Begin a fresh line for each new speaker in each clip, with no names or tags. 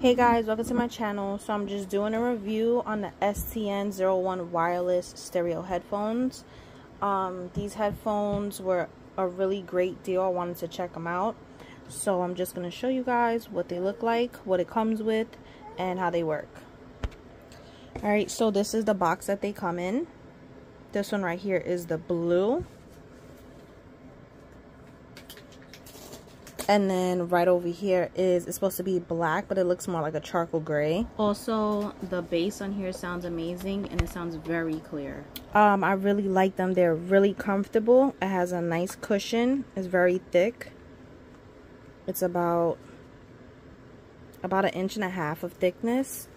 Hey guys, welcome to my channel. So I'm just doing a review on the STN01 wireless stereo headphones. Um, these headphones were a really great deal. I wanted to check them out. So I'm just going to show you guys what they look like, what it comes with, and how they work. Alright, so this is the box that they come in. This one right here is the blue. And then right over here is it's supposed to be black but it looks more like a charcoal gray.
Also the bass on here sounds amazing and it sounds very clear.
Um i really like them. They're really comfortable. It has a nice cushion. It's very thick. It's about about an inch and a half of thickness.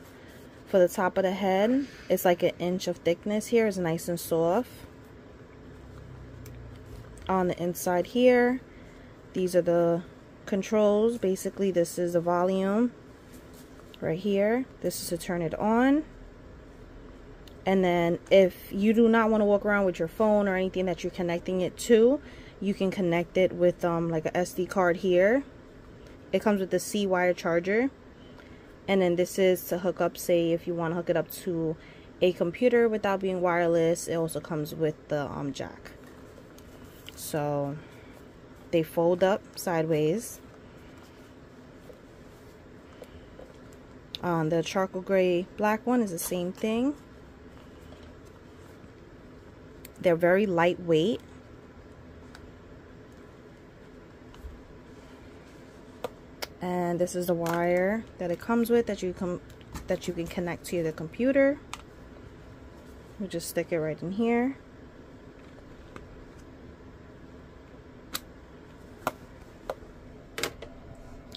For the top of the head it's like an inch of thickness here. It's nice and soft. On the inside here these are the controls. Basically, this is the volume right here. This is to turn it on. And then if you do not want to walk around with your phone or anything that you're connecting it to, you can connect it with um, like a SD card here. It comes with the C wire charger. And then this is to hook up, say if you want to hook it up to a computer without being wireless. It also comes with the um, jack. So they fold up sideways. Um, the charcoal gray black one is the same thing. They're very lightweight. And this is the wire that it comes with that you can that you can connect to the computer. We just stick it right in here.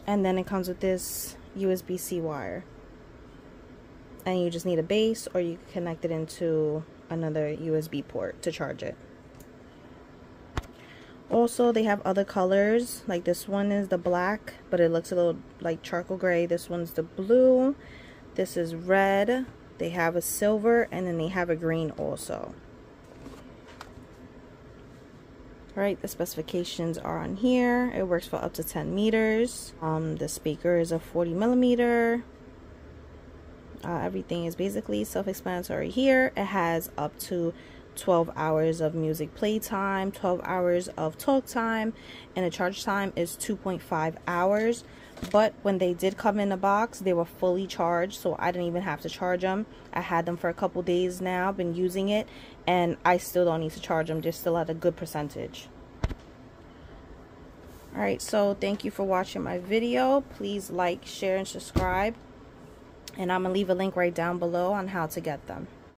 And then it comes with this USB-C wire. And you just need a base or you can connect it into another USB port to charge it. Also they have other colors. Like this one is the black but it looks a little like charcoal gray. This one's the blue. This is red. They have a silver and then they have a green also Right, the specifications are on here. It works for up to 10 meters. Um, the speaker is a 40 millimeter. Uh, everything is basically self-explanatory here. It has up to 12 hours of music playtime, 12 hours of talk time, and the charge time is 2.5 hours. But when they did come in the box, they were fully charged, so I didn't even have to charge them. I had them for a couple days now, been using it, and I still don't need to charge them. They're still at a good percentage. Alright, so thank you for watching my video. Please like, share, and subscribe. And I'm going to leave a link right down below on how to get them.